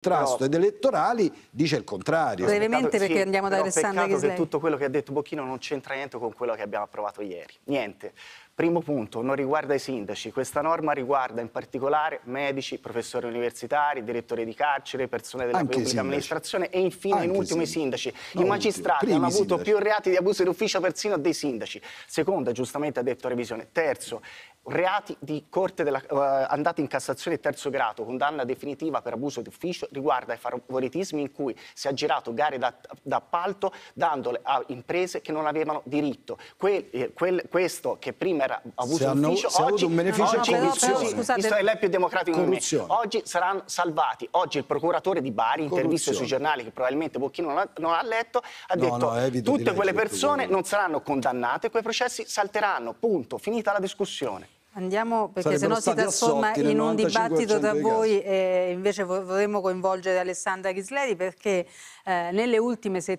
Però- ed elettorali dice il contrario. Brevemente, Peccato- perché andiamo da però Alessandra peccato che tutto quello che ha detto Bocchino non c'entra niente con quello che abbiamo approvato ieri. Niente. Primo punto, non riguarda i sindaci. Questa norma riguarda in particolare medici, professori universitari, direttori di carcere, persone della Anche i pubblica sindaci. amministrazione e infine, Anche in i ultimo, i sindaci. sindaci. No, I magistrati hanno avuto sindaci. più reati di abuso d'ufficio persino dei sindaci. Secondo, giustamente ha detto revisione. Terzo, reati di corte della, eh, andati in Cassazione terzo grado, condanna definitiva per abuso d'ufficio, riguarda i favoritismi in cui si è girato gare da- d'appalto dandole a imprese che non avevano diritto. Que- eh, quel- questo che prima era abuso Se hanno- se ha avuto oggi, un beneficio oggi No, però- corruzione. scusate- visto che lei è più democratico di me, Corruzione. oggi saranno salvati. Oggi il procuratore di Bari, interviste sui Corruzione. giornali che probabilmente Bocchino non ha, non ha letto, ha No, detto no, tutte quelle leggere tutto persone non saranno condannate, quei processi salteranno, punto, finita la discussione. Andiamo perché sennò si trasforma in un 95% dibattito tra voi e invece vo- vorremmo coinvolgere Alessandra Ghisleri perché eh, nelle ultime settimane